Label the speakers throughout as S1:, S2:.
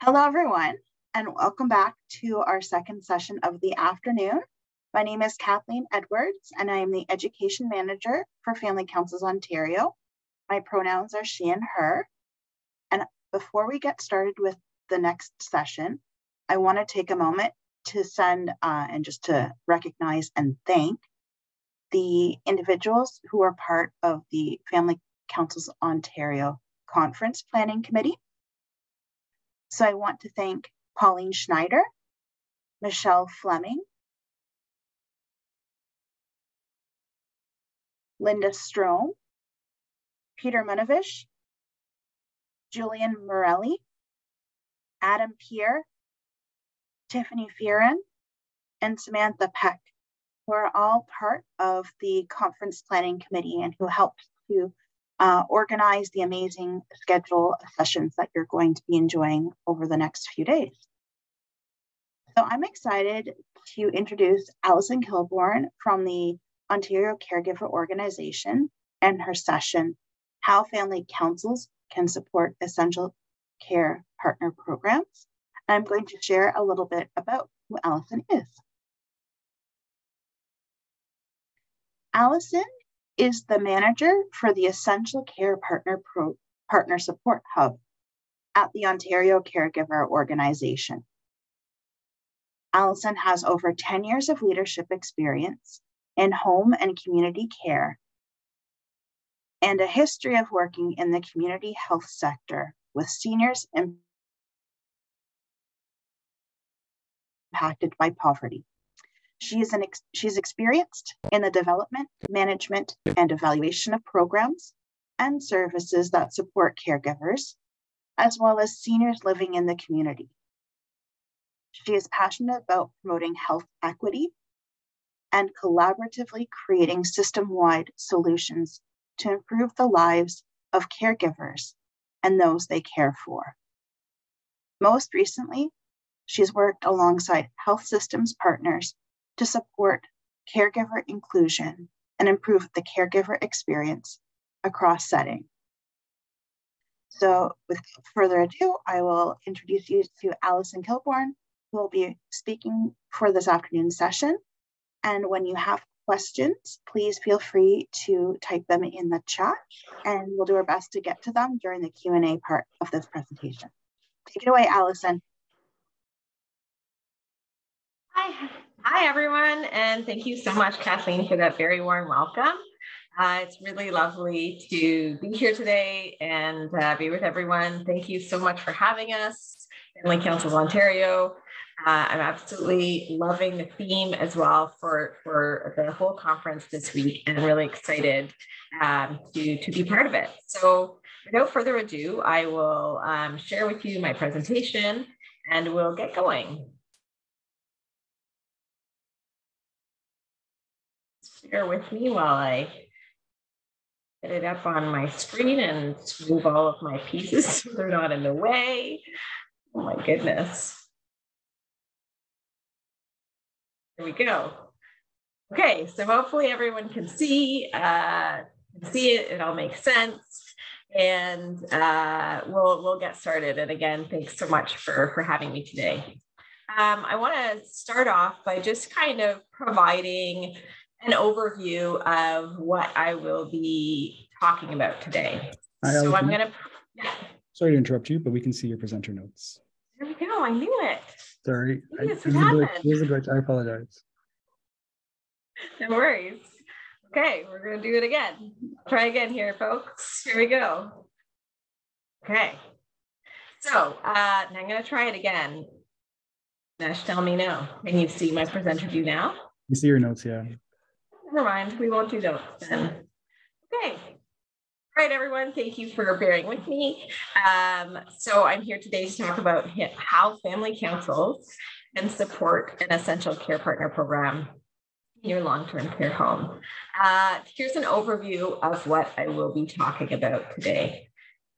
S1: Hello, everyone, and welcome back to our second session of the afternoon. My name is Kathleen Edwards, and I am the Education Manager for Family Councils Ontario. My pronouns are she and her. And before we get started with the next session, I want to take a moment to send uh, and just to recognize and thank the individuals who are part of the Family Councils Ontario Conference Planning Committee. So I want to thank Pauline Schneider, Michelle Fleming, Linda Strome, Peter Munovich, Julian Morelli, Adam Pierre, Tiffany Fearon, and Samantha Peck, who are all part of the conference planning committee and who helped to uh, organize the amazing schedule of sessions that you're going to be enjoying over the next few days. So I'm excited to introduce Alison Kilbourn from the Ontario Caregiver Organization and her session, How Family Councils Can Support Essential Care Partner Programs. I'm going to share a little bit about who Alison is. Alison is the manager for the Essential Care Partner Pro Partner Support Hub at the Ontario Caregiver Organization. Alison has over 10 years of leadership experience in home and community care and a history of working in the community health sector with seniors impacted by poverty. She is an ex- she's experienced in the development, management, and evaluation of programs and services that support caregivers, as well as seniors living in the community. She is passionate about promoting health equity and collaboratively creating system wide solutions to improve the lives of caregivers and those they care for. Most recently, she's worked alongside health systems partners to support caregiver inclusion and improve the caregiver experience across settings. So without further ado, I will introduce you to Alison Kilbourn, who will be speaking for this afternoon's session. And when you have questions, please feel free to type them in the chat and we'll do our best to get to them during the Q&A part of this presentation. Take it away, Alison.
S2: Hi. Hi, everyone, and thank you so much, Kathleen, for that very warm welcome. Uh, it's really lovely to be here today and uh, be with everyone. Thank you so much for having us, Family Council Ontario. Uh, I'm absolutely loving the theme as well for, for the whole conference this week, and really excited um, to, to be part of it. So without further ado, I will um, share with you my presentation and we'll get going. Bear with me while I get it up on my screen and move all of my pieces so they're not in the way. Oh my goodness. There we go. Okay, so hopefully everyone can see, uh, see it, it all makes sense. And uh, we'll, we'll get started. And again, thanks so much for, for having me today. Um, I want to start off by just kind of providing an overview of what I will be talking about today. Hi, so I'm going to.
S3: Yeah. Sorry to interrupt you, but we can see your presenter notes.
S2: There we go. I knew it.
S3: Sorry. I, this is a glitch. I apologize.
S2: No worries. Okay, we're going to do it again. Try again here, folks. Here we go. Okay. So uh, I'm going to try it again. Nash, tell me now. Can you see my presenter view now?
S3: You see your notes, yeah.
S2: Never mind. We won't do those then. Okay. All right, everyone, thank you for bearing with me. Um, so I'm here today to talk about how family councils can support an essential care partner program in your long-term care home. Uh, here's an overview of what I will be talking about today.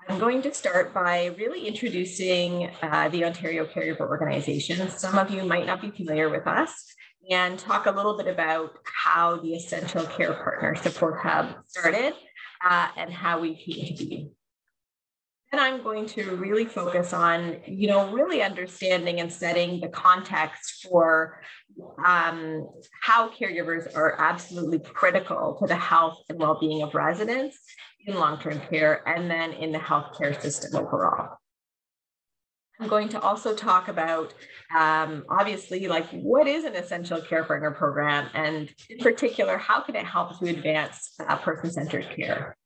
S2: I'm going to start by really introducing uh, the Ontario Caregiver Organization. Some of you might not be familiar with us and talk a little bit about how the Essential Care Partner Support Hub started uh, and how we came to be. then I'm going to really focus on, you know, really understanding and setting the context for um, how caregivers are absolutely critical to the health and well-being of residents in long-term care and then in the healthcare system overall. I'm going to also talk about, um, obviously, like what is an essential care partner program, and in particular, how can it help to advance uh, person-centered care?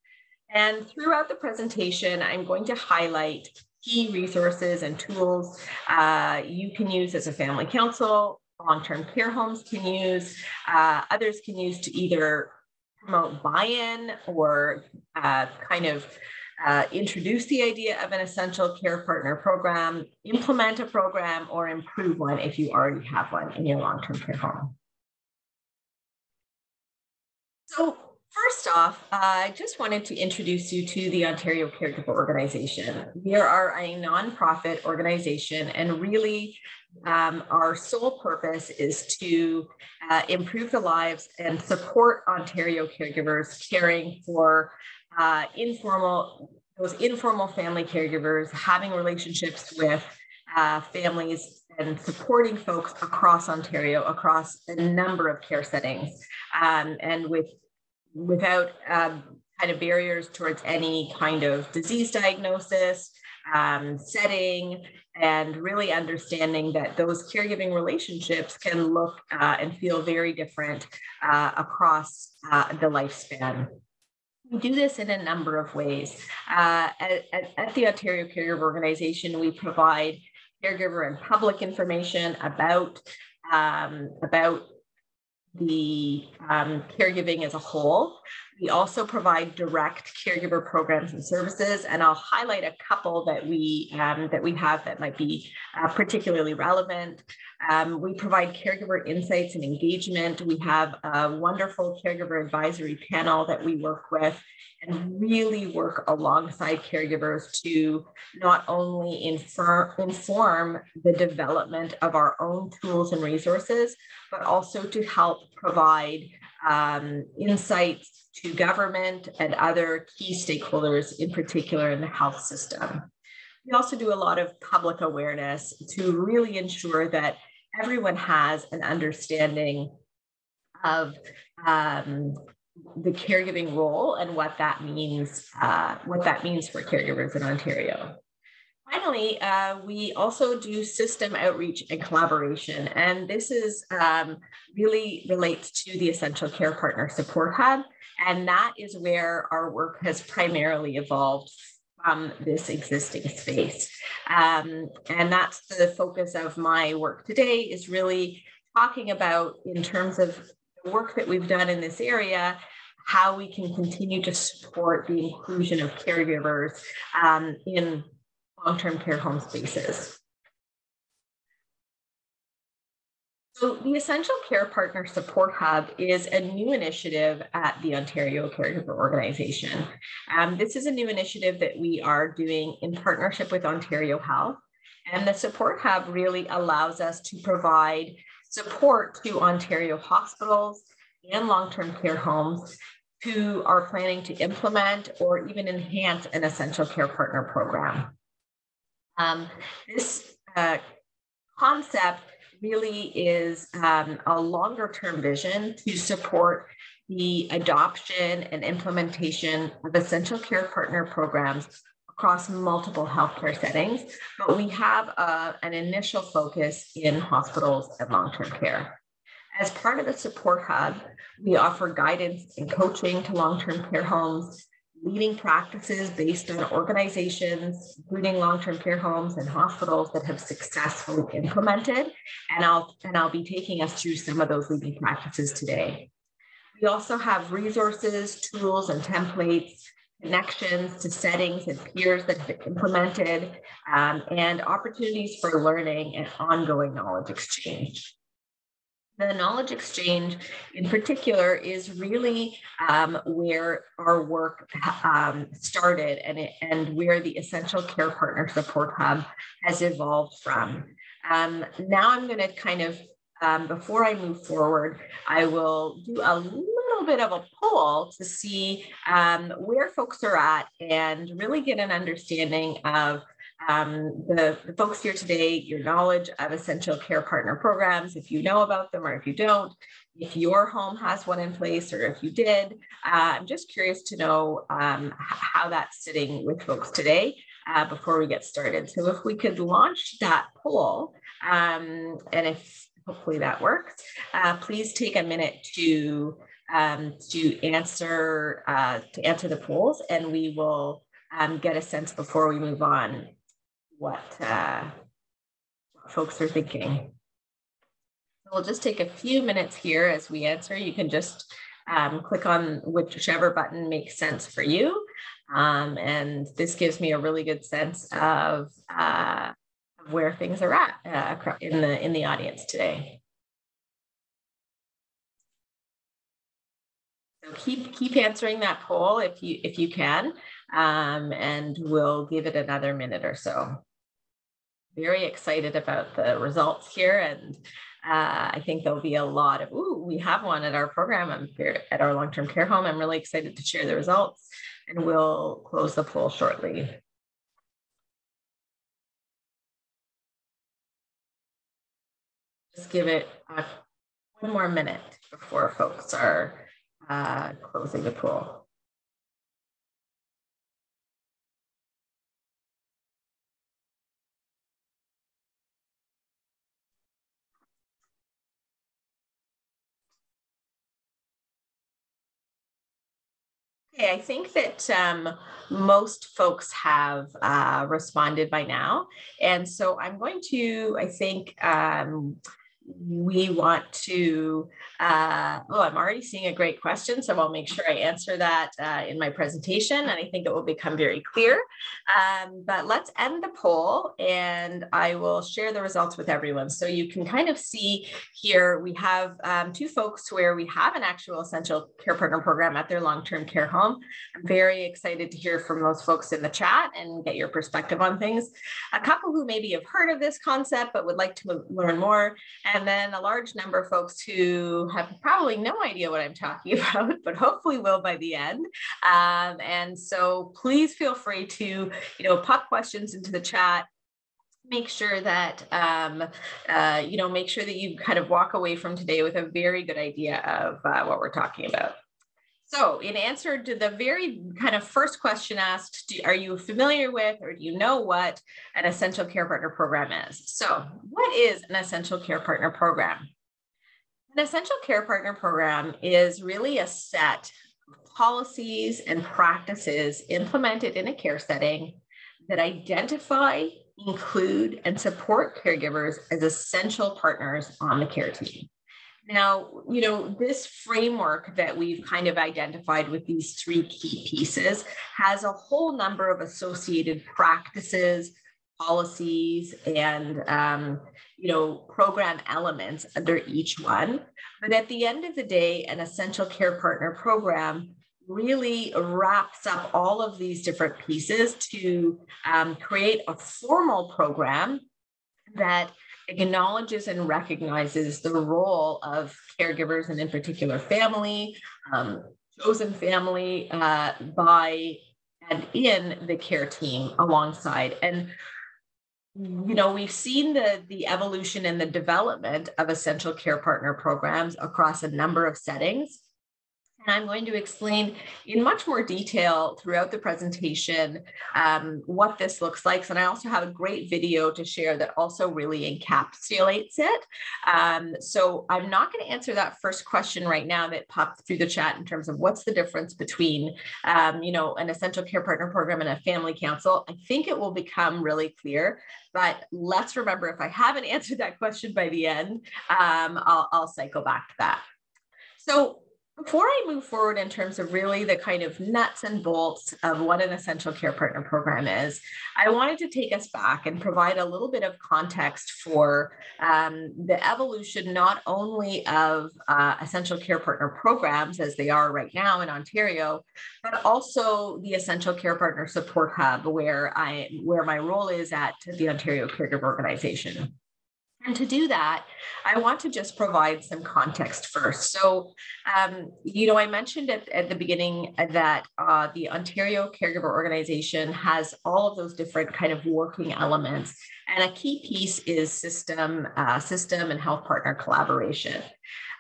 S2: And throughout the presentation, I'm going to highlight key resources and tools uh, you can use as a family council, long-term care homes can use, uh, others can use to either promote buy-in or uh, kind of uh, introduce the idea of an essential care partner program, implement a program, or improve one if you already have one in your long-term care home. So First off, I just wanted to introduce you to the Ontario Caregiver Organization. We are a nonprofit organization, and really um, our sole purpose is to uh, improve the lives and support Ontario caregivers caring for uh, informal, those informal family caregivers, having relationships with uh, families and supporting folks across Ontario, across a number of care settings, um, and with without um, kind of barriers towards any kind of disease diagnosis, um, setting, and really understanding that those caregiving relationships can look uh, and feel very different uh, across uh, the lifespan. We do this in a number of ways. Uh, at, at, the Ontario Caregiver Organization, we provide caregiver and public information about, um, about the um, caregiving as a whole. We also provide direct caregiver programs and services, and I'll highlight a couple that we um, that we have that might be uh, particularly relevant. Um, we provide caregiver insights and engagement. We have a wonderful caregiver advisory panel that we work with and really work alongside caregivers to not only infer, inform the development of our own tools and resources, but also to help provide um, insights to government and other key stakeholders, in particular in the health system. We also do a lot of public awareness to really ensure that everyone has an understanding of um, the caregiving role and what that means, uh, what that means for caregivers in Ontario. Finally, uh, we also do system outreach and collaboration, and this is um, really relates to the Essential Care Partner Support Hub, and that is where our work has primarily evolved from this existing space. Um, and that's the focus of my work today is really talking about in terms of the work that we've done in this area, how we can continue to support the inclusion of caregivers um, in long-term care home spaces. So the Essential Care Partner Support Hub is a new initiative at the Ontario Caregiver Organization. Um, this is a new initiative that we are doing in partnership with Ontario Health. And the Support Hub really allows us to provide support to Ontario hospitals and long-term care homes who are planning to implement or even enhance an essential care partner program. Um, this uh, concept really is um, a longer term vision to support the adoption and implementation of essential care partner programs across multiple healthcare settings, but we have uh, an initial focus in hospitals and long-term care. As part of the support hub, we offer guidance and coaching to long-term care homes, leading practices based on organizations, including long-term care homes and hospitals that have successfully implemented. And I'll, and I'll be taking us through some of those leading practices today. We also have resources, tools, and templates, connections to settings and peers that have implemented, um, and opportunities for learning and ongoing knowledge exchange. The knowledge exchange in particular is really um, where our work um, started and, it, and where the Essential Care Partner Support Hub has evolved from. Um, now I'm going to kind of, um, before I move forward, I will do a little bit of a poll to see um, where folks are at and really get an understanding of um, the, the, folks here today, your knowledge of essential care partner programs, if you know about them or if you don't, if your home has one in place or if you did. Uh, I'm just curious to know um, how that's sitting with folks today uh, before we get started. So if we could launch that poll, um, and if hopefully that works, uh, please take a minute to um, to answer uh, to answer the polls, and we will um, get a sense before we move on what, uh, folks are thinking. We'll just take a few minutes here as we answer. You can just um, click on whichever button makes sense for you. Um, and this gives me a really good sense of uh, where things are at uh, in the in the audience today. So keep keep answering that poll if you if you can, um, and we'll give it another minute or so very excited about the results here. And uh, I think there'll be a lot of, ooh, we have one at our program I'm here at our long-term care home. I'm really excited to share the results and we'll close the poll shortly. Just give it uh, one more minute before folks are uh, closing the poll. I think that um, most folks have uh, responded by now. And so I'm going to, I think, um, we want to, uh, oh, I'm already seeing a great question, so I'll make sure I answer that uh, in my presentation, and I think it will become very clear. Um, but let's end the poll, and I will share the results with everyone. So you can kind of see here, we have um, two folks where we have an actual essential care partner program at their long-term care home. I'm very excited to hear from those folks in the chat and get your perspective on things. A couple who maybe have heard of this concept, but would like to learn more, and and then a large number of folks who have probably no idea what I'm talking about, but hopefully will by the end. Um, and so please feel free to, you know, pop questions into the chat make sure that um, uh, you know make sure that you kind of walk away from today with a very good idea of uh, what we're talking about so in answer to the very kind of first question asked, do, are you familiar with or do you know what an essential care partner program is? So what is an essential care partner program? An essential care partner program is really a set of policies and practices implemented in a care setting that identify, include, and support caregivers as essential partners on the care team. Now, you know, this framework that we've kind of identified with these three key pieces has a whole number of associated practices, policies, and, um, you know, program elements under each one. But at the end of the day, an essential care partner program really wraps up all of these different pieces to um, create a formal program that acknowledges and recognizes the role of caregivers and in particular family, um, chosen family uh, by and in the care team alongside. And you know we've seen the the evolution and the development of essential care partner programs across a number of settings and I'm going to explain in much more detail throughout the presentation um, what this looks like. And I also have a great video to share that also really encapsulates it. Um, so I'm not going to answer that first question right now that popped through the chat in terms of what's the difference between, um, you know, an essential care partner program and a family council. I think it will become really clear, but let's remember if I haven't answered that question by the end, um, I'll, I'll cycle back to that. So before I move forward in terms of really the kind of nuts and bolts of what an essential care partner program is, I wanted to take us back and provide a little bit of context for um, the evolution not only of uh, essential care partner programs as they are right now in Ontario, but also the Essential Care Partner Support Hub, where I where my role is at the Ontario Caregiver Organization. And to do that, I want to just provide some context first. So, um, you know, I mentioned at, at the beginning that uh, the Ontario Caregiver Organization has all of those different kind of working elements, and a key piece is system, uh, system and health partner collaboration.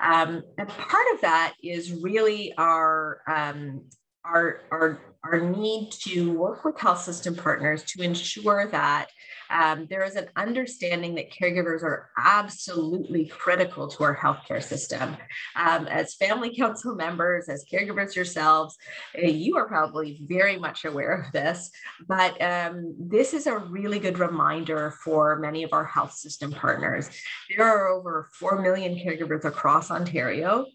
S2: Um, and part of that is really our um, our, our, our need to work with health system partners to ensure that um, there is an understanding that caregivers are absolutely critical to our healthcare system. Um, as family council members, as caregivers yourselves, uh, you are probably very much aware of this, but um, this is a really good reminder for many of our health system partners. There are over 4 million caregivers across Ontario.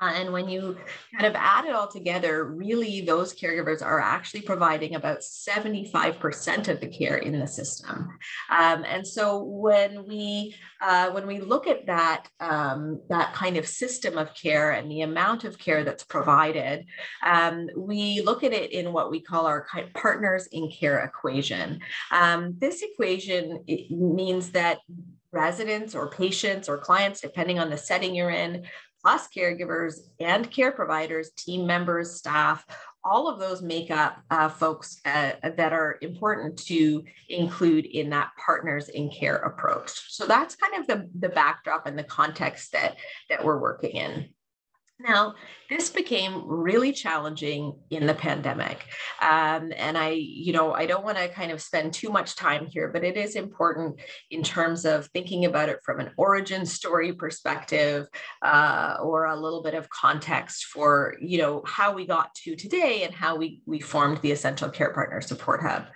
S2: And when you kind of add it all together, really those caregivers are actually providing about 75% of the care in the system. Um, and so when we uh, when we look at that um, that kind of system of care and the amount of care that's provided, um, we look at it in what we call our partners in care equation. Um, this equation means that residents or patients or clients, depending on the setting you're in, plus caregivers and care providers, team members, staff, all of those make up uh, folks uh, that are important to include in that partners in care approach. So that's kind of the, the backdrop and the context that, that we're working in. Now, this became really challenging in the pandemic. Um, and I, you know, I don't want to kind of spend too much time here, but it is important in terms of thinking about it from an origin story perspective uh, or a little bit of context for, you know, how we got to today and how we, we formed the Essential Care Partner Support Hub.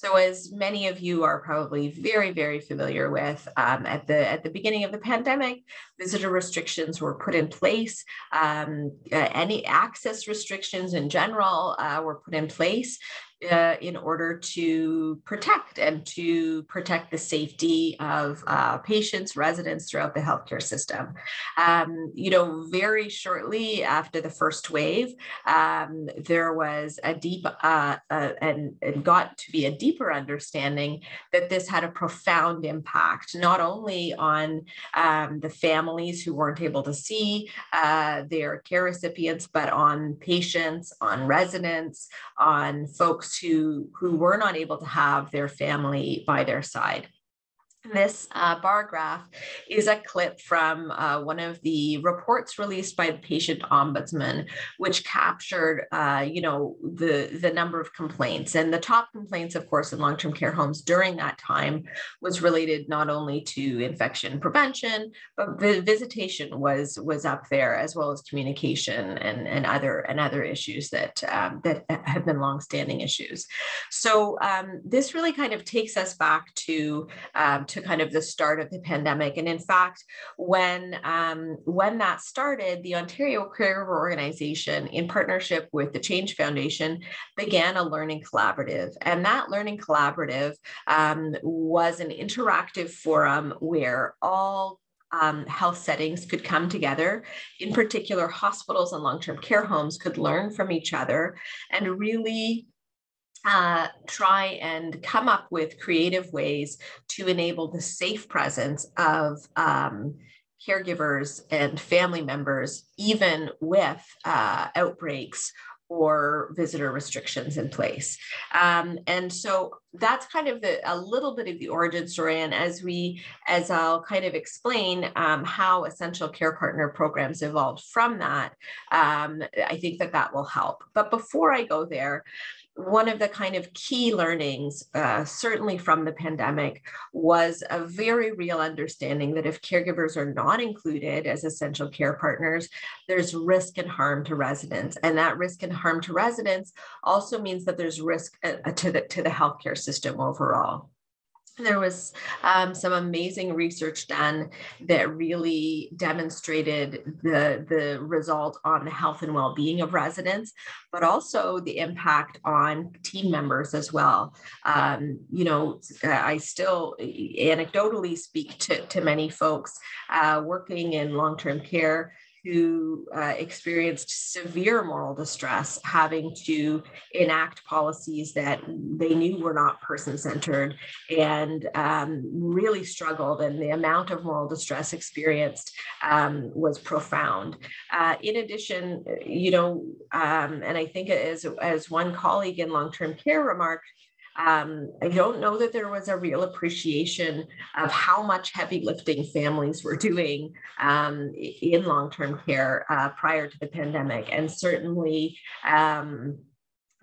S2: So, as many of you are probably very, very familiar with, um, at the at the beginning of the pandemic, visitor restrictions were put in place. Um, uh, any access restrictions in general uh, were put in place uh, in order to protect and to protect the safety of uh, patients, residents throughout the healthcare system. Um, you know, very shortly after the first wave, um, there was a deep uh, uh, and, and got to be a deeper understanding that this had a profound impact, not only on um, the families who weren't able to see uh, their care recipients, but on patients, on residents, on folks folks who, who were not able to have their family by their side. This uh, bar graph is a clip from uh, one of the reports released by the patient ombudsman, which captured, uh, you know, the the number of complaints. And the top complaints, of course, in long-term care homes during that time was related not only to infection prevention, but the visitation was was up there as well as communication and and other and other issues that um, that have been longstanding issues. So um, this really kind of takes us back to um, to kind of the start of the pandemic. And in fact, when um, when that started, the Ontario Caregiver Organization, in partnership with the Change Foundation, began a learning collaborative. And that learning collaborative um, was an interactive forum where all um, health settings could come together. In particular, hospitals and long term care homes could learn from each other and really uh, try and come up with creative ways to enable the safe presence of um, caregivers and family members, even with uh, outbreaks or visitor restrictions in place. Um, and so that's kind of the, a little bit of the origin story. And as we, as I'll kind of explain um, how essential care partner programs evolved from that, um, I think that that will help. But before I go there, one of the kind of key learnings, uh, certainly from the pandemic, was a very real understanding that if caregivers are not included as essential care partners, there's risk and harm to residents. And that risk and harm to residents also means that there's risk uh, to, the, to the healthcare system overall there was um, some amazing research done that really demonstrated the, the result on the health and well-being of residents, but also the impact on team members as well. Um, you know, I still anecdotally speak to, to many folks uh, working in long-term care who uh, experienced severe moral distress, having to enact policies that they knew were not person centered and um, really struggled. And the amount of moral distress experienced um, was profound. Uh, in addition, you know, um, and I think as, as one colleague in long term care remarked, um, I don't know that there was a real appreciation of how much heavy lifting families were doing um, in long term care uh, prior to the pandemic. And certainly, um,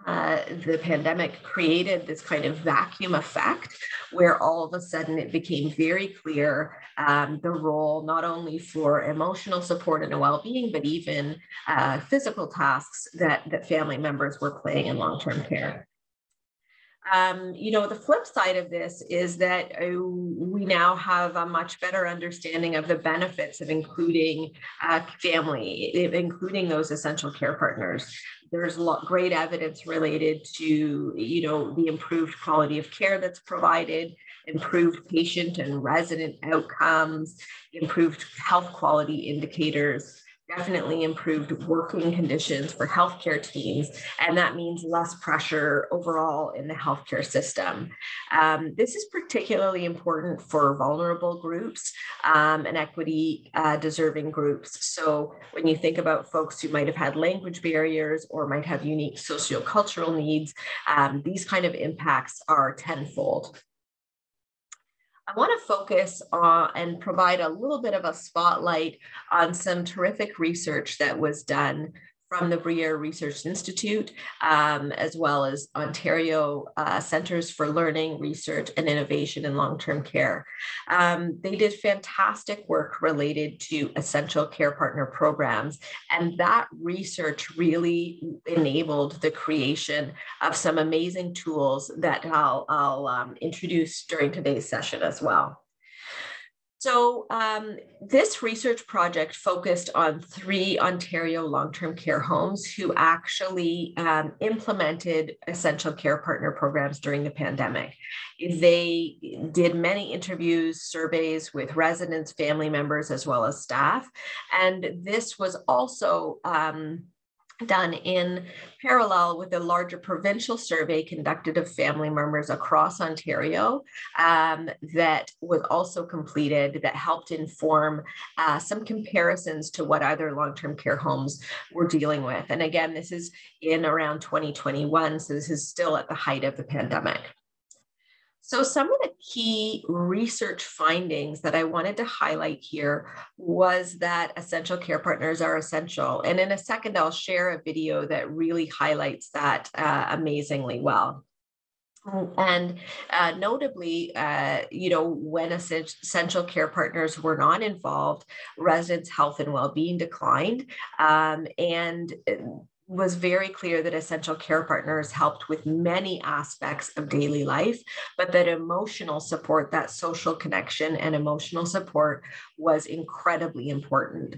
S2: uh, the pandemic created this kind of vacuum effect where all of a sudden it became very clear um, the role not only for emotional support and well-being but even uh, physical tasks that, that family members were playing in long-term care um, you know, the flip side of this is that uh, we now have a much better understanding of the benefits of including uh, family, including those essential care partners. There's a lot great evidence related to, you know, the improved quality of care that's provided, improved patient and resident outcomes, improved health quality indicators definitely improved working conditions for healthcare teams, and that means less pressure overall in the healthcare system. Um, this is particularly important for vulnerable groups um, and equity uh, deserving groups. So when you think about folks who might have had language barriers or might have unique sociocultural needs, um, these kind of impacts are tenfold. I want to focus on and provide a little bit of a spotlight on some terrific research that was done from the Bruyère Research Institute, um, as well as Ontario uh, Centers for Learning, Research, and Innovation in Long-Term Care. Um, they did fantastic work related to essential care partner programs, and that research really enabled the creation of some amazing tools that I'll, I'll um, introduce during today's session as well. So, um, this research project focused on three Ontario long term care homes who actually um, implemented essential care partner programs during the pandemic. They did many interviews, surveys with residents, family members, as well as staff. And this was also um, done in parallel with a larger provincial survey conducted of family members across Ontario um, that was also completed that helped inform uh, some comparisons to what other long-term care homes were dealing with. And again, this is in around 2021, so this is still at the height of the pandemic. So, some of the key research findings that I wanted to highlight here was that essential care partners are essential. And in a second, I'll share a video that really highlights that uh, amazingly well. And uh, notably, uh, you know, when essential care partners were not involved, residents' health and well-being declined, um, and was very clear that essential care partners helped with many aspects of daily life, but that emotional support, that social connection and emotional support was incredibly important.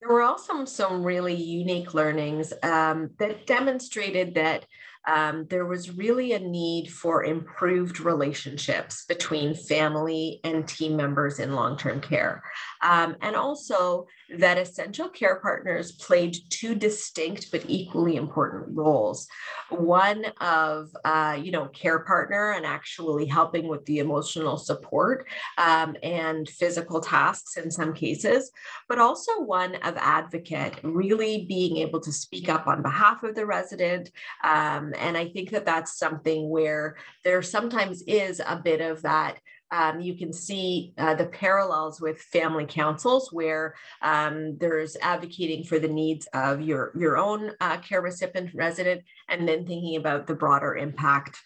S2: There were also some really unique learnings um, that demonstrated that um, there was really a need for improved relationships between family and team members in long term care. Um, and also that essential care partners played two distinct but equally important roles one of uh, you know care partner and actually helping with the emotional support um, and physical tasks in some cases but also one of advocate really being able to speak up on behalf of the resident um, and i think that that's something where there sometimes is a bit of that um, you can see uh, the parallels with family councils where um, there's advocating for the needs of your, your own uh, care recipient resident and then thinking about the broader impact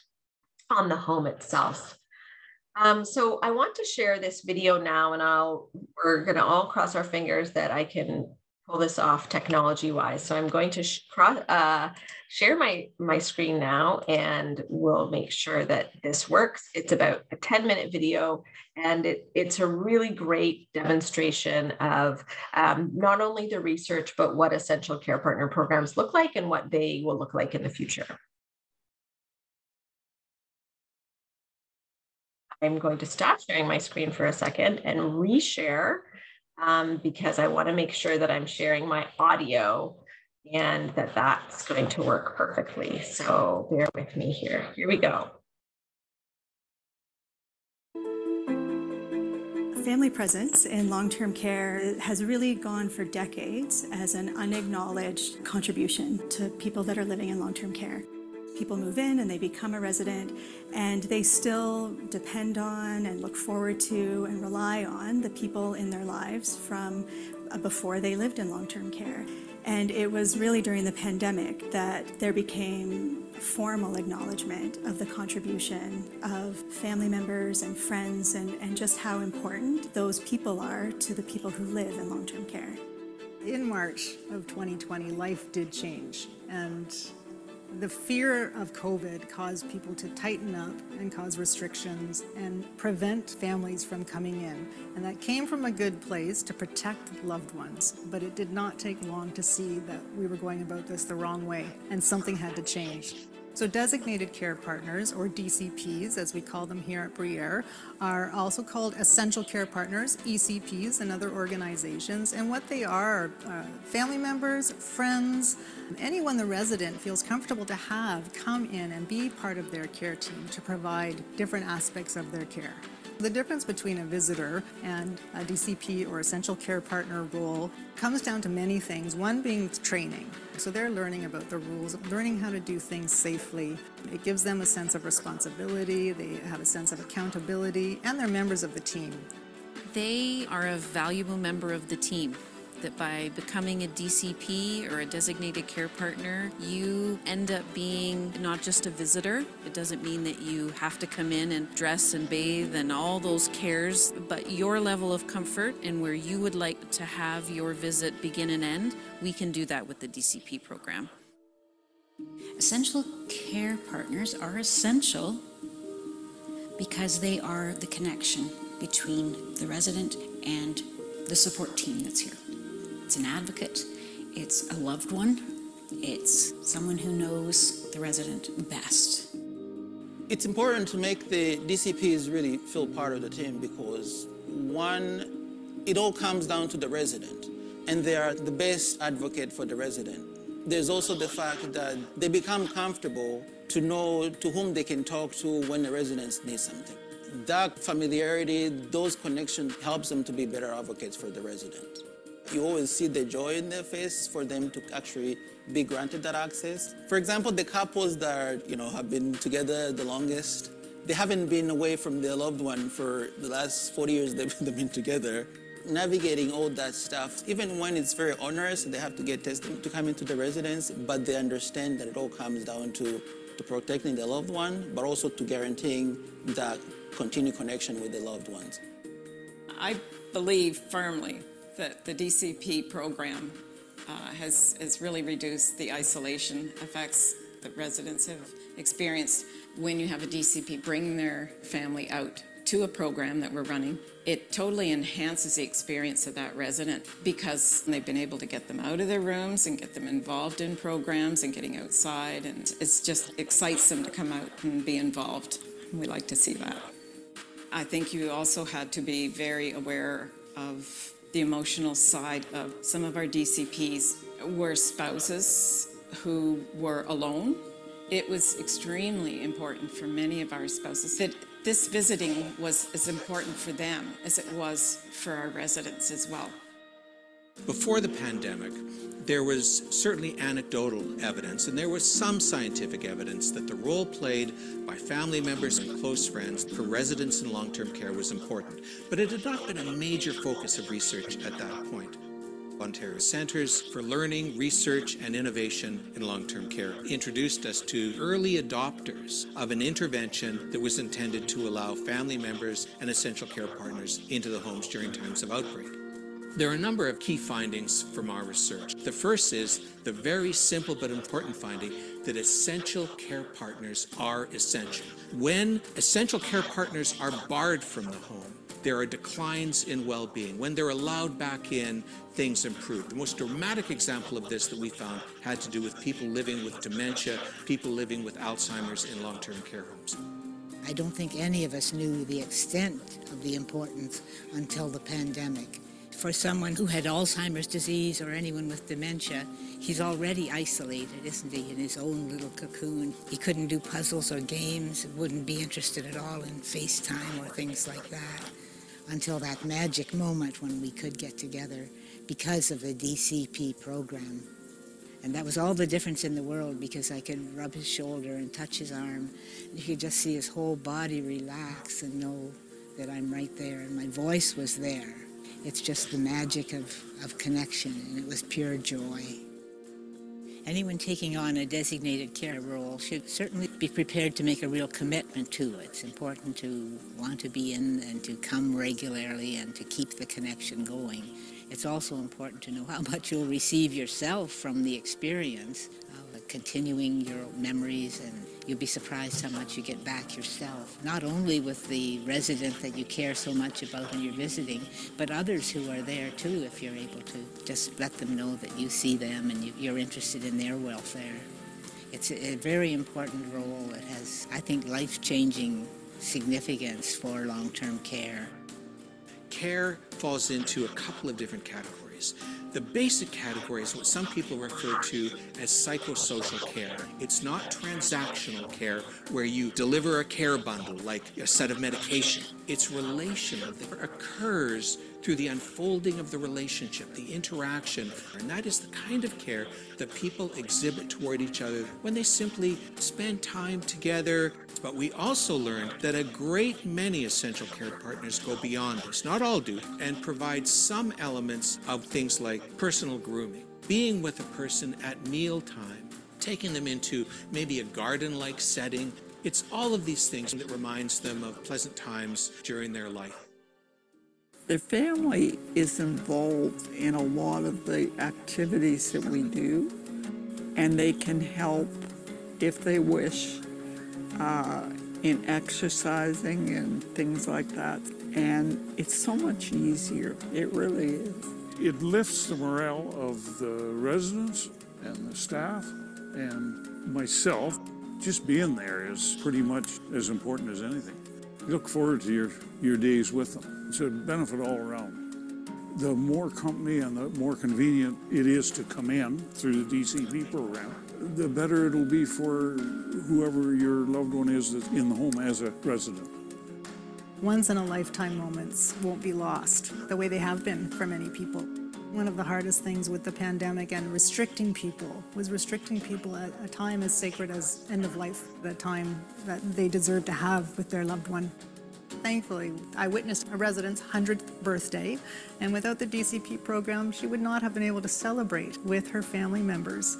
S2: on the home itself. Um, so I want to share this video now and I'll, we're gonna all cross our fingers that I can pull this off technology wise. So I'm going to sh uh, share my, my screen now and we'll make sure that this works. It's about a 10 minute video and it, it's a really great demonstration of um, not only the research, but what essential care partner programs look like and what they will look like in the future. I'm going to stop sharing my screen for a second and reshare um, because I want to make sure that I'm sharing my audio and that that's going to work perfectly. So bear with me here. Here we go.
S4: Family presence in long term care has really gone for decades as an unacknowledged contribution to people that are living in long term care. People move in and they become a resident, and they still depend on and look forward to and rely on the people in their lives from uh, before they lived in long term care. And it was really during the pandemic that there became formal acknowledgement of the contribution of family members and friends and, and just how important those people are to the people who live in long term care.
S5: In March of 2020, life did change, and the fear of COVID caused people to tighten up and cause restrictions and prevent families from coming in. And that came from a good place to protect loved ones. But it did not take long to see that we were going about this the wrong way and something had to change. So designated care partners, or DCPs as we call them here at Bruyère, are also called essential care partners, ECPs, and other organizations. And what they are, uh, family members, friends, anyone the resident feels comfortable to have come in and be part of their care team to provide different aspects of their care. The difference between a visitor and a DCP or essential care partner role comes down to many things, one being training. So they're learning about the rules, learning how to do things safely. It gives them a sense of responsibility, they have a sense of accountability, and they're members of the team.
S6: They are a valuable member of the team that by becoming a DCP or a designated care partner, you end up being not just a visitor. It doesn't mean that you have to come in and dress and bathe and all those cares, but your level of comfort and where you would like to have your visit begin and end, we can do that with the DCP program.
S7: Essential care partners are essential because they are the connection between the resident and the support team that's here. It's an advocate, it's a loved one, it's someone who knows the resident best.
S8: It's important to make the DCPs really feel part of the team because one, it all comes down to the resident and they are the best advocate for the resident. There's also the fact that they become comfortable to know to whom they can talk to when the residents need something. That familiarity, those connections helps them to be better advocates for the resident. You always see the joy in their face for them to actually be granted that access. For example, the couples that you know have been together the longest, they haven't been away from their loved one for the last 40 years they've been together. Navigating all that stuff, even when it's very onerous, they have to get tested to come into the residence, but they understand that it all comes down to, to protecting their loved one, but also to guaranteeing that continued connection with their loved ones.
S9: I believe firmly that the DCP program uh, has, has really reduced the isolation effects that residents have experienced when you have a DCP bring their family out to a program that we're running. It totally enhances the experience of that resident because they've been able to get them out of their rooms and get them involved in programs and getting outside and it just excites them to come out and be involved. We like to see that. I think you also had to be very aware of the emotional side of some of our DCPs were spouses who were alone. It was extremely important for many of our spouses that this visiting was as important for them as it was for our residents as well.
S10: Before the pandemic, there was certainly anecdotal evidence and there was some scientific evidence that the role played by family members and close friends for residents in long-term care was important, but it had not been a major focus of research at that point. Ontario Centres for Learning, Research and Innovation in Long-Term Care introduced us to early adopters of an intervention that was intended to allow family members and essential care partners into the homes during times of outbreak. There are a number of key findings from our research. The first is the very simple but important finding that essential care partners are essential. When essential care partners are barred from the home, there are declines in well-being. When they're allowed back in, things improve. The most dramatic example of this that we found had to do with people living with dementia, people living with Alzheimer's in long-term care homes.
S11: I don't think any of us knew the extent of the importance until the pandemic For someone who had Alzheimer's disease or anyone with dementia, he's already isolated, isn't he, in his own little cocoon. He couldn't do puzzles or games, wouldn't be interested at all in FaceTime or things like that until that magic moment when we could get together because of the DCP program. And that was all the difference in the world because I could rub his shoulder and touch his arm. You could just see his whole body relax and know that I'm right there. And my voice was there. It's just the magic of, of connection, and it was pure joy. Anyone taking on a designated care role should certainly be prepared to make a real commitment to it. It's important to want to be in and to come regularly and to keep the connection going. It's also important to know how much you'll receive yourself from the experience, uh, continuing your memories, and you'll be surprised how much you get back yourself. Not only with the resident that you care so much about when you're visiting, but others who are there too, if you're able to just let them know that you see them and you, you're interested in their welfare. It's a very important role. It has, I think, life-changing significance for long-term care
S10: care falls into a couple of different categories. The basic category is what some people refer to as psychosocial care. It's not transactional care where you deliver a care bundle like a set of medication. It's relational that occurs through the unfolding of the relationship, the interaction. And that is the kind of care that people exhibit toward each other when they simply spend time together. But we also learned that a great many essential care partners go beyond this, not all do, and provide some elements of things like personal grooming, being with a person at mealtime, taking them into maybe a garden-like setting. It's all of these things that reminds them of pleasant times during their life.
S12: The family is involved in a lot of the activities that we do, and they can help if they wish uh, in exercising and things like that. And it's so much easier. It really is.
S13: It lifts the morale of the residents and the staff and myself. Just being there is pretty much as important as anything. You look forward to your, your days with them. It's a benefit all around. The more company and the more convenient it is to come in through the DCP program, the better it'll be for whoever your loved one is in the home as a resident.
S5: Once in a lifetime moments won't be lost the way they have been for many people. One of the hardest things with the pandemic and restricting people was restricting people at a time as sacred as end of life, the time that they deserve to have with their loved one. Thankfully, I witnessed a resident's 100th birthday, and without the DCP program, she would not have been able to celebrate with her family members.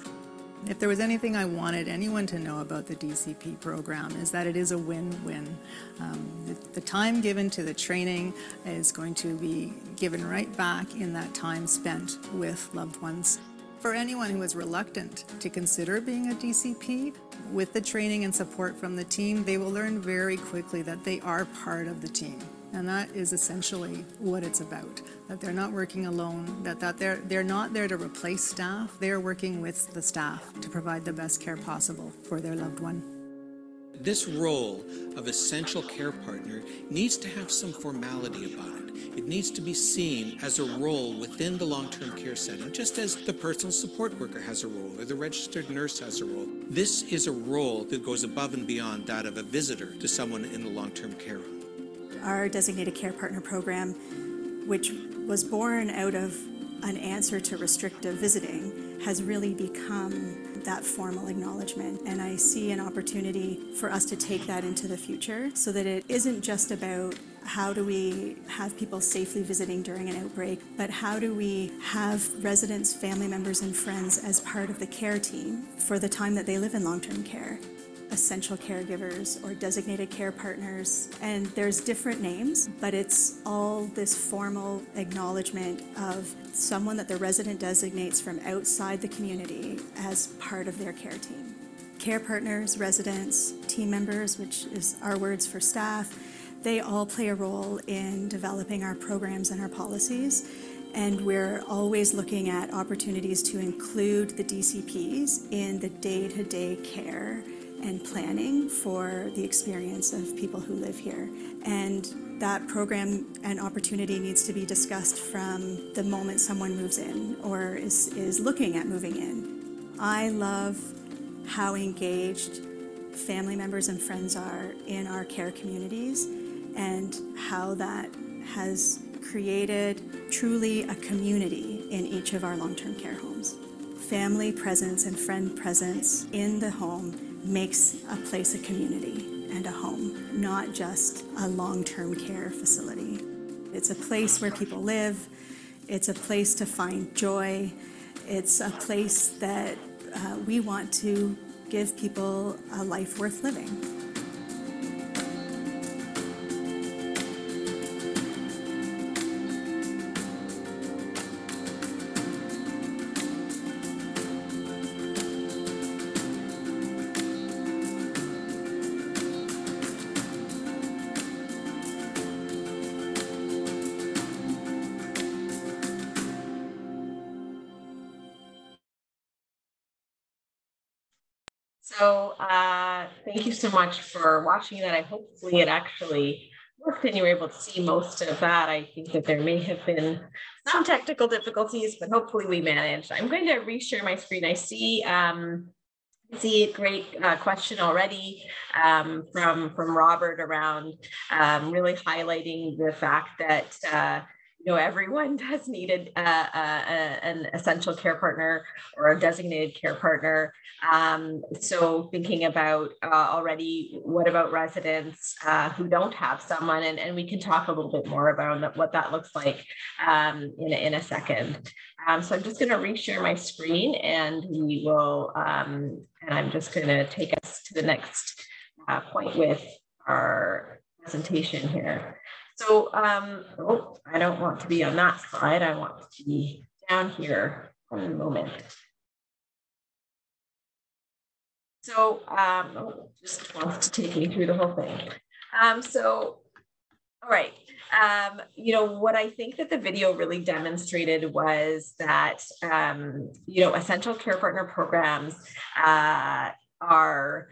S5: If there was anything I wanted anyone to know about the DCP program is that it is a win-win. Um, the, the, time given to the training is going to be given right back in that time spent with loved ones. For anyone who is reluctant to consider being a DCP, with the training and support from the team, they will learn very quickly that they are part of the team. And that is essentially what it's about, that they're not working alone, that, that they're, they're not there to replace staff, they're working with the staff to provide the best care possible for their loved one.
S10: This role of essential care partner needs to have some formality about it. It needs to be seen as a role within the long-term care setting, just as the personal support worker has a role or the registered nurse has a role. This is a role that goes above and beyond that of a visitor to someone in the long-term care home.
S4: Our designated care partner program, which was born out of an answer to restrictive visiting, has really become that formal acknowledgement. And I see an opportunity for us to take that into the future so that it isn't just about how do we have people safely visiting during an outbreak, but how do we have residents, family members, and friends as part of the care team for the time that they live in long-term care essential caregivers or designated care partners. And there's different names, but it's all this formal acknowledgement of someone that the resident designates from outside the community as part of their care team. Care partners, residents, team members, which is our words for staff, they all play a role in developing our programs and our policies. And we're always looking at opportunities to include the DCPs in the day-to-day -day care and planning for the experience of people who live here. And that program and opportunity needs to be discussed from the moment someone moves in or is, is looking at moving in. I love how engaged family members and friends are in our care communities and how that has created truly a community in each of our long-term care homes. Family presence and friend presence in the home makes a place a community and a home, not just a long-term care facility. It's a place where people live, it's a place to find joy, it's a place that uh, we want to give people a life worth living.
S2: So uh, thank you so much for watching that. I hopefully it actually worked and you were able to see most of that. I think that there may have been some technical difficulties, but hopefully we managed. I'm going to reshare my screen. I see um, see a great uh, question already um, from from Robert around um, really highlighting the fact that uh, know everyone does need a, uh, an essential care partner or a designated care partner. Um, so thinking about uh, already, what about residents uh, who don't have someone? And, and we can talk a little bit more about what that looks like um, in, a, in a second. Um, so I'm just going to reshare my screen and we will, um, and I'm just going to take us to the next uh, point with our presentation here. So, um, oh, I don't want to be on that slide. I want to be down here for a moment. So, um, oh, just wants to take me through the whole thing. Um, so, all right. Um, you know, what I think that the video really demonstrated was that, um, you know, essential care partner programs uh, are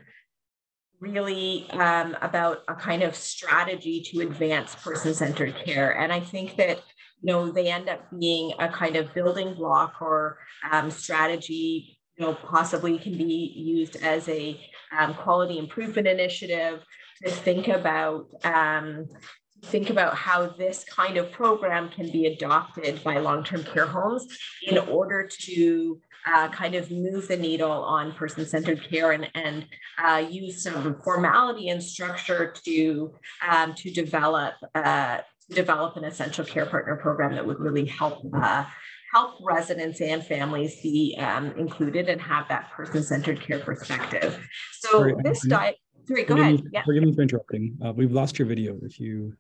S2: really um, about a kind of strategy to advance person-centered care. And I think that you know they end up being a kind of building block or um, strategy. You know, possibly can be used as a um, quality improvement initiative to think about um, think about how this kind of program can be adopted by long-term care homes in order to uh, kind of move the needle on person-centered care and, and uh, use some formality and structure to, um, to develop uh, develop an essential care partner program that would really help uh, help residents and families be um, included and have that person-centered care perspective. So sorry, this diet, sorry, go
S3: forgive
S2: ahead.
S3: Me,
S2: yeah.
S3: Forgive me for interrupting. Uh, we've lost your video. If you,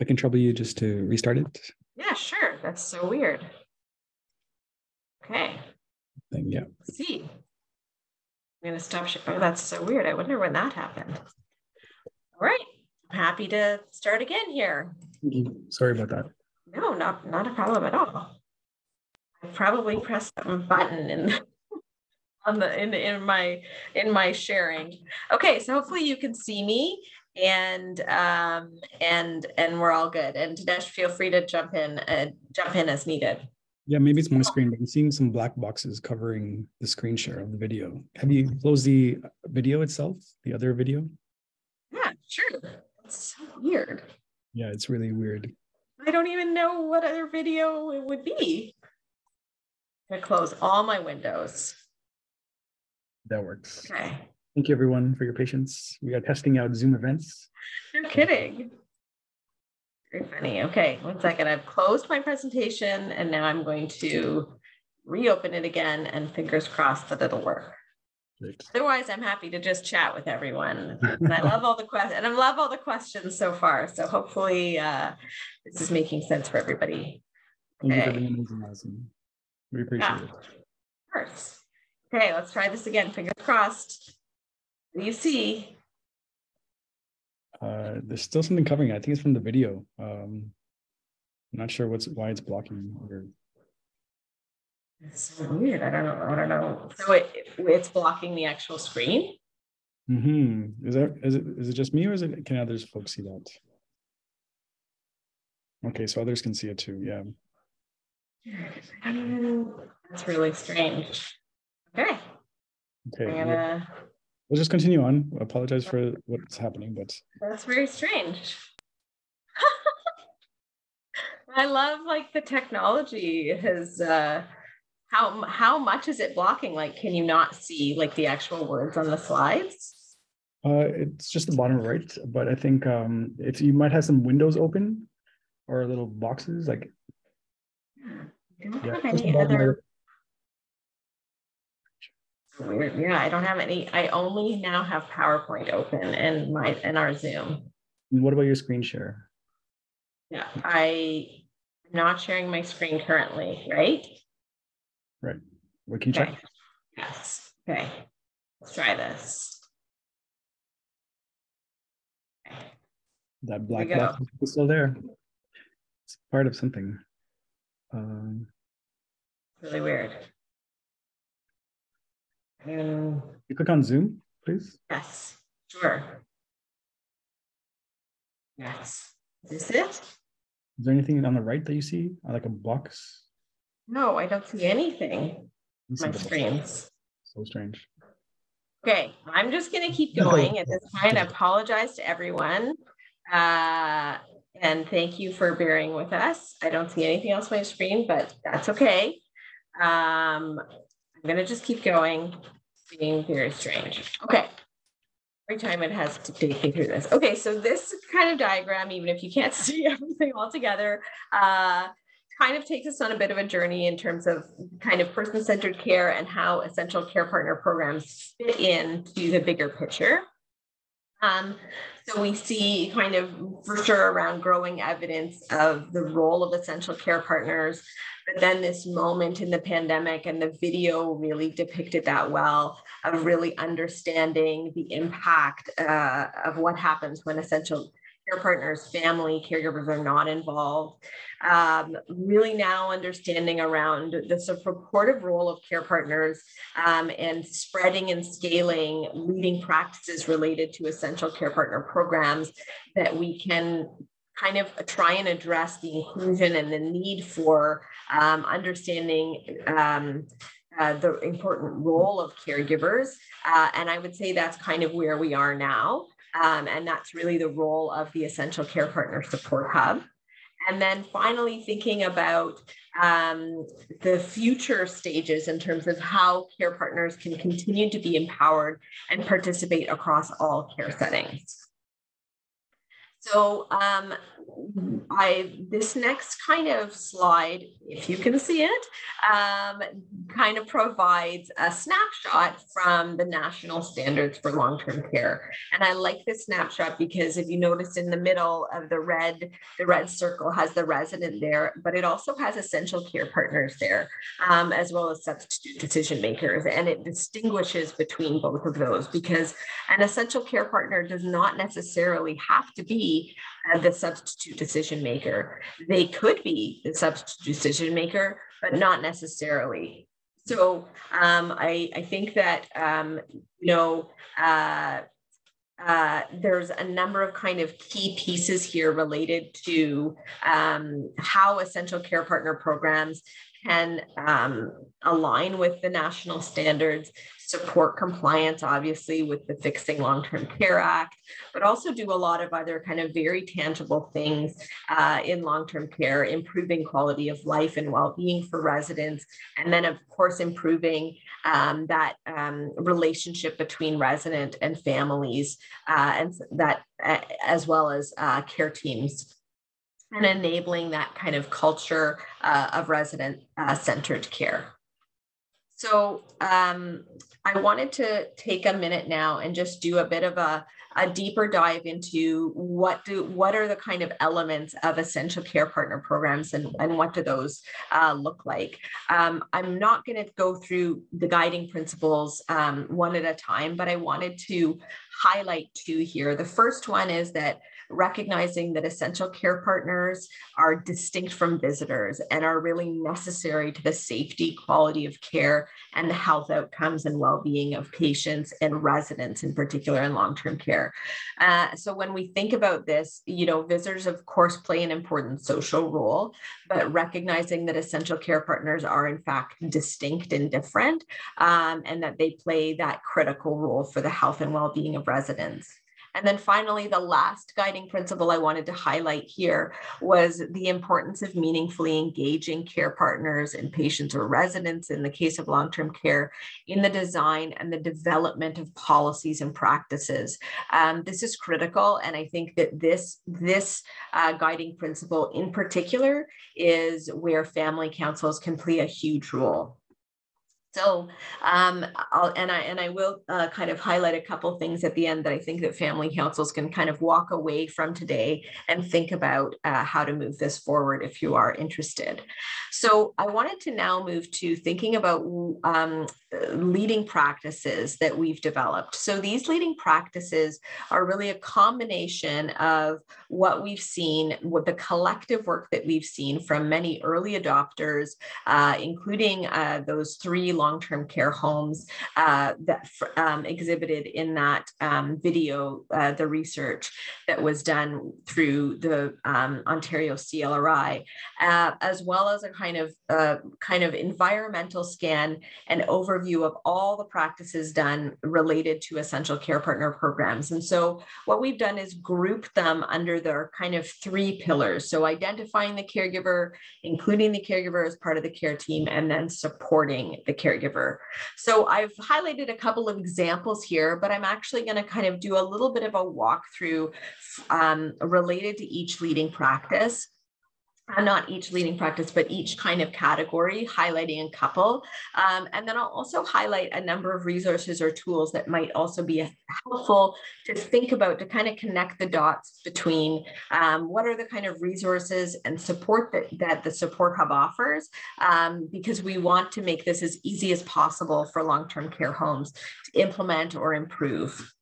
S3: I can trouble you just to restart it.
S2: Yeah, sure. That's so weird. Okay
S3: thing. Yeah.
S2: Let's see. I'm going to stop. Oh, that's so weird. I wonder when that happened. All right. I'm happy to start again here. Mm-hmm.
S3: Sorry about that.
S2: No, not, not a problem at all. I probably pressed some button in on the in in my in my sharing. Okay, so hopefully you can see me and um and and we're all good. And Dinesh, feel free to jump in uh, jump in as needed.
S3: Yeah, maybe it's my screen, but I'm seeing some black boxes covering the screen share of the video. Have you closed the video itself, the other video?
S2: Yeah, sure. It's so weird.
S3: Yeah, it's really weird.
S2: I don't even know what other video it would be. I'm gonna close all my windows.
S3: That works.
S2: Okay.
S3: Thank you everyone for your patience. We are testing out Zoom events.
S2: You're kidding. Very funny. Okay, one second. I've closed my presentation and now I'm going to reopen it again and fingers crossed that it'll work. Great. Otherwise, I'm happy to just chat with everyone. and I love all the questions and I love all the questions so far. So hopefully uh, this is making sense for everybody.
S3: Thank okay. you for being amazing, awesome. We appreciate yeah. it.
S2: Of course. Okay, let's try this again. Fingers crossed. You see?
S3: Uh, there's still something covering it. I think it's from the video. Um, I'm not sure what's why it's blocking. Or...
S2: It's so weird. I don't know. I don't know. So it, it's blocking the actual screen.
S3: Mm-hmm. Is that is it is it just me or is it can others folks see that? Okay, so others can see it too. Yeah.
S2: That's really strange. Okay.
S3: Okay.
S2: I'm gonna,
S3: We'll just continue on. I apologize for what's happening, but
S2: that's very strange. I love like the technology has uh how how much is it blocking? Like, can you not see like the actual words on the slides?
S3: uh, it's just the bottom right. But I think um, if you might have some windows open or little boxes, like
S2: I don't
S3: yeah,
S2: have any other. Yeah, I don't have any. I only now have PowerPoint open and my and our Zoom.
S3: What about your screen share?
S2: Yeah, I am not sharing my screen currently, right?
S3: Right. What can you check?
S2: Yes. Okay. Let's try this.
S3: That black box is still there. It's part of something. Um,
S2: Really weird.
S3: You click on Zoom, please.
S2: yes, sure. Yes. Is this it?
S3: Is there anything on the right that you see, Uh, like a box?
S2: No, I don't see anything. My
S3: see the box.
S2: screens.
S3: So strange.
S2: Okay, I'm just gonna keep going at this point. I apologize to everyone. Uh, and thank you for bearing with us. I don't see anything else on my screen, but that's okay. Um, I'm gonna just keep going, being very strange. Okay. Every time it has to take me through this. Okay, so this kind of diagram, even if you can't see everything all together, uh, kind of takes us on a bit of a journey in terms of kind of person-centered care and how essential care partner programs fit into the bigger picture. Um, so we see kind of for sure around growing evidence of the role of essential care partners, but then this moment in the pandemic and the video really depicted that well of really understanding the impact uh, of what happens when essential care partners, family caregivers are not involved. Um, really now understanding around the supportive role of care partners um, and spreading and scaling leading practices related to essential care partner programs that we can kind of try and address the inclusion and the need for um, understanding um, uh, the important role of caregivers. Uh, and I would say that's kind of where we are now. Um, and that's really the role of the Essential Care Partner Support Hub. And then finally, thinking about um, the future stages in terms of how care partners can continue to be empowered and participate across all care settings. So um, I this next kind of slide, if you can see it, um, kind of provides a snapshot from the national standards for long-term care. And I like this snapshot because if you notice in the middle of the red, the red circle has the resident there, but it also has essential care partners there, um, as well as substitute decision makers. And it distinguishes between both of those because an essential care partner does not necessarily have to be uh, the substitute decision maker. They could be the substitute decision maker, but not necessarily. So um, I, I think that, um, you know, uh, uh, there's a number of kind of key pieces here related to um, how essential care partner programs can um, align with the national standards, support compliance, obviously, with the Fixing Long Term Care Act, but also do a lot of other kind of very tangible things uh, in long term care, improving quality of life and well being for residents, and then, of course, improving um, that um, relationship between resident and families, uh, and that uh, as well as uh, care teams and enabling that kind of culture uh, of resident uh, centered care. So um, I wanted to take a minute now and just do a bit of a, a deeper dive into what do what are the kind of elements of essential care partner programs and, and what do those uh, look like. Um, I'm not going to go through the guiding principles um, one at a time, but I wanted to highlight two here. The first one is that recognizing that essential care partners are distinct from visitors and are really necessary to the safety, quality of care, and the health outcomes and well-being of patients and residents in particular in long-term care. Uh, so when we think about this, you know, visitors of course play an important social role, but recognizing that essential care partners are in fact distinct and different um, and that they play that critical role for the health and well-being of residents. And then finally, the last guiding principle I wanted to highlight here was the importance of meaningfully engaging care partners and patients or residents in the case of long-term care in the design and the development of policies and practices. Um, this is critical. And I think that this, this uh, guiding principle in particular is where family councils can play a huge role. So, um, I'll, and I and I will uh, kind of highlight a couple things at the end that I think that family councils can kind of walk away from today and think about uh, how to move this forward if you are interested. So, I wanted to now move to thinking about um, leading practices that we've developed. So, these leading practices are really a combination of what we've seen, what the collective work that we've seen from many early adopters, uh, including uh, those three long-term care homes uh, that um, exhibited in that um, video, uh, the research that was done through the um, Ontario CLRI, uh, as well as a kind of uh, kind of environmental scan and overview of all the practices done related to essential care partner programs. And so what we've done is group them under their kind of three pillars. So identifying the caregiver, including the caregiver as part of the care team, and then supporting the caregiver. So I've highlighted a couple of examples here, but I'm actually going to kind of do a little bit of a walkthrough um, related to each leading practice uh, not each leading practice, but each kind of category, highlighting a couple. Um, and then I'll also highlight a number of resources or tools that might also be helpful to think about to kind of connect the dots between um, what are the kind of resources and support that, that the Support Hub offers, um, because we want to make this as easy as possible for long-term care homes to implement or improve.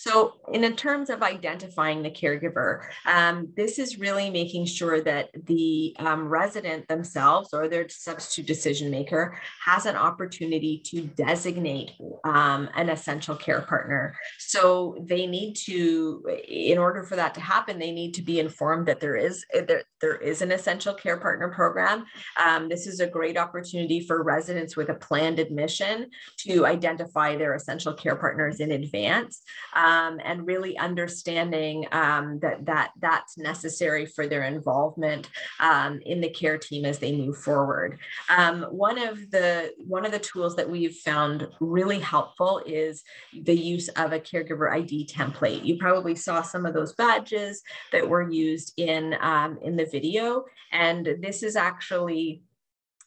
S2: So in terms of identifying the caregiver, um, this is really making sure that the um, resident themselves or their substitute decision maker has an opportunity to designate um, an essential care partner. So they need to, in order for that to happen, they need to be informed that there is there, there is an essential care partner program. Um, this is a great opportunity for residents with a planned admission to identify their essential care partners in advance. Um, um, and really understanding um, that that that's necessary for their involvement um, in the care team as they move forward. Um, one of the one of the tools that we've found really helpful is the use of a caregiver ID template. You probably saw some of those badges that were used in um, in the video, and this is actually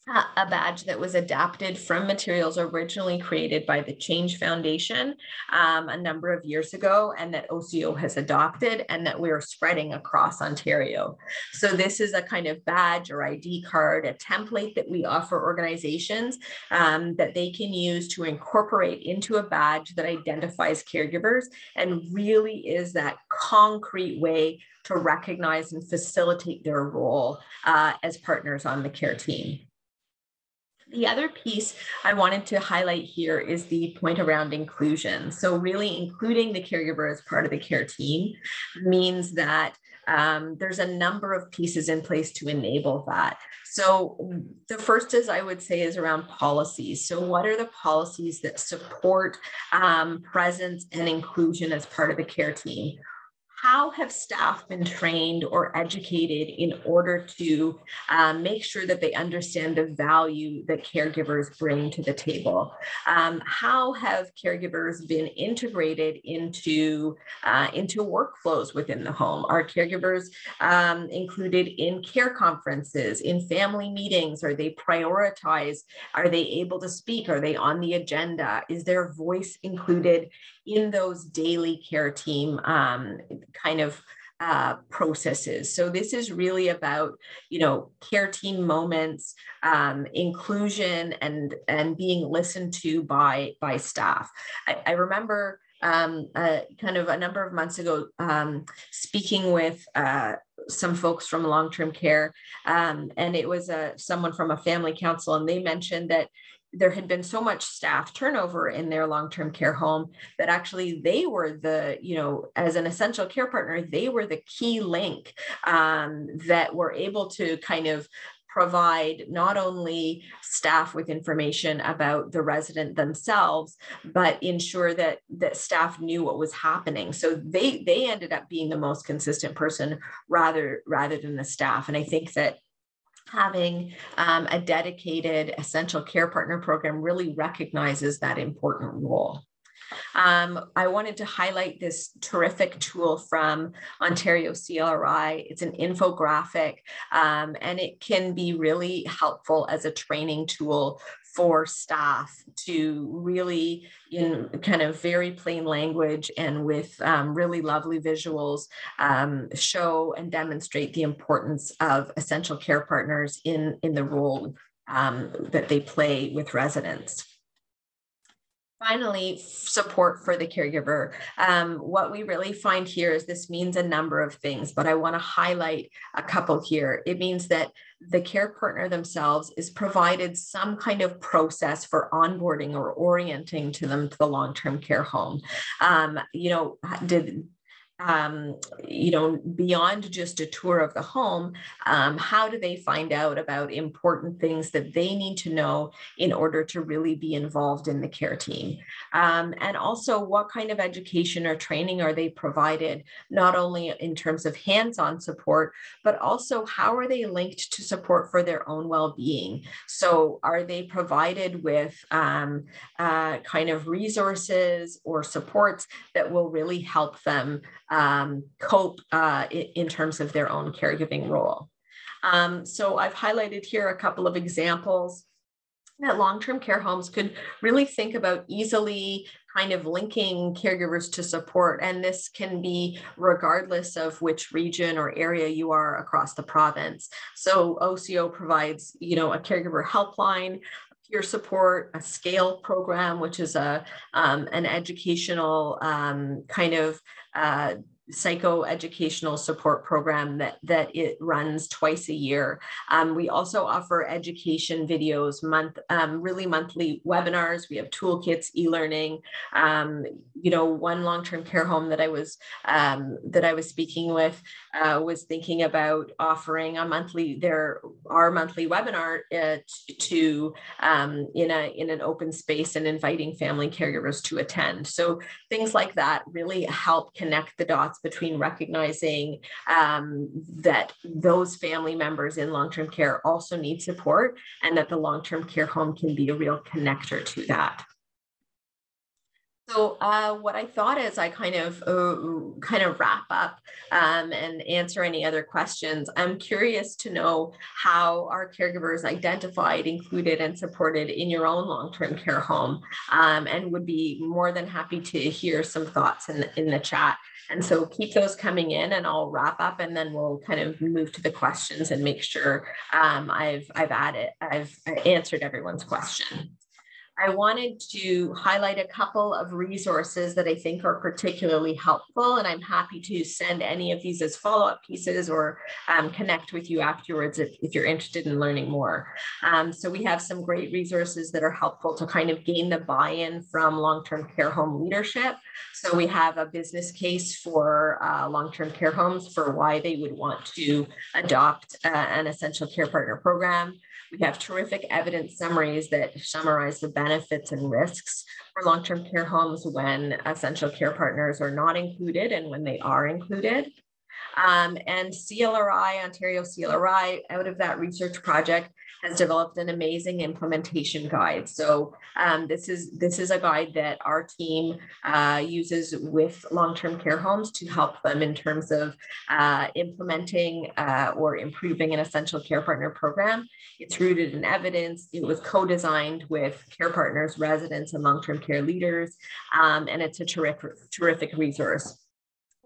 S2: a badge that was adapted from materials originally created by the Change Foundation um, a number of years ago, and that OCO has adopted, and that we're spreading across Ontario. So, this is a kind of badge or ID card, a template that we offer organizations um, that they can use to incorporate into a badge that identifies caregivers and really is that concrete way to recognize and facilitate their role uh, as partners on the care team. The other piece I wanted to highlight here is the point around inclusion. So really including the caregiver as part of the care team means that um, there's a number of pieces in place to enable that. So the first is I would say is around policies. So what are the policies that support um, presence and inclusion as part of the care team? How have staff been trained or educated in order to um, make sure that they understand the value that caregivers bring to the table? Um, how have caregivers been integrated into, uh, into workflows within the home? Are caregivers um, included in care conferences, in family meetings? Are they prioritized? Are they able to speak? Are they on the agenda? Is their voice included in those daily care team um, kind of uh, processes. So this is really about, you know, care team moments, um, inclusion, and and being listened to by by staff. I, I remember um, uh, kind of a number of months ago um, speaking with uh, some folks from long-term care, um, and it was a, someone from a family council, and they mentioned that there had been so much staff turnover in their long-term care home that actually they were the you know as an essential care partner they were the key link um, that were able to kind of provide not only staff with information about the resident themselves but ensure that that staff knew what was happening. So they they ended up being the most consistent person rather rather than the staff. And i think that having um, a dedicated essential care partner program really recognizes that important role um, I wanted to highlight this terrific tool from Ontario CLRI. It's an infographic um, and it can be really helpful as a training tool for staff to really, in kind of very plain language and with um, really lovely visuals, um, show and demonstrate the importance of essential care partners in, in the role um, that they play with residents finally, support for the caregiver. Um, what we really find here is this means a number of things, but I want to highlight a couple here. It means that the care partner themselves is provided some kind of process for onboarding or orienting to them to the long-term care home. Um, you know, did um, you know, beyond just a tour of the home, um, how do they find out about important things that they need to know in order to really be involved in the care team? Um, and also, what kind of education or training are they provided, not only in terms of hands on support, but also how are they linked to support for their own well being? So, are they provided with um, uh, kind of resources or supports that will really help them? Um, cope uh, in terms of their own caregiving role. Um, so I've highlighted here a couple of examples that long-term care homes could really think about easily kind of linking caregivers to support and this can be regardless of which region or area you are across the province so oco provides you know a caregiver helpline peer support, a scale program, which is a um, an educational um, kind of uh, psychoeducational support program that, that it runs twice a year. Um, we also offer education videos, month, um, really monthly webinars. We have toolkits, e-learning. Um, you know, one long-term care home that I was um, that I was speaking with uh, was thinking about offering a monthly their our monthly webinar uh, to um, in a in an open space and inviting family caregivers to attend. So things like that really help connect the dots between recognizing um, that those family members in long-term care also need support and that the long-term care home can be a real connector to that. So uh, what I thought is I kind of uh, kind of wrap up um, and answer any other questions. I'm curious to know how are caregivers identified, included, and supported in your own long-term care home, um, and would be more than happy to hear some thoughts in the, in the chat. And so keep those coming in, and I'll wrap up, and then we'll kind of move to the questions and make sure um, I've I've added I've answered everyone's question. I wanted to highlight a couple of resources that I think are particularly helpful, and I'm happy to send any of these as follow-up pieces or um, connect with you afterwards if, if, you're interested in learning more. Um, so we have some great resources that are helpful to kind of gain the buy-in from long-term care home leadership. So we have a business case for uh, long-term care homes for why they would want to adopt uh, an essential care partner program. We have terrific evidence summaries that summarize the benefits and risks for long-term care homes when essential care partners are not included and when they are included. Um, and CLRI, Ontario CLRI, out of that research project, has developed an amazing implementation guide. So um, this is this is a guide that our team uh, uses with long-term care homes to help them in terms of uh, implementing uh, or improving an essential care partner program. It's rooted in evidence. It was co-designed with care partners, residents, and long-term care leaders, um, and it's a terrific terrific resource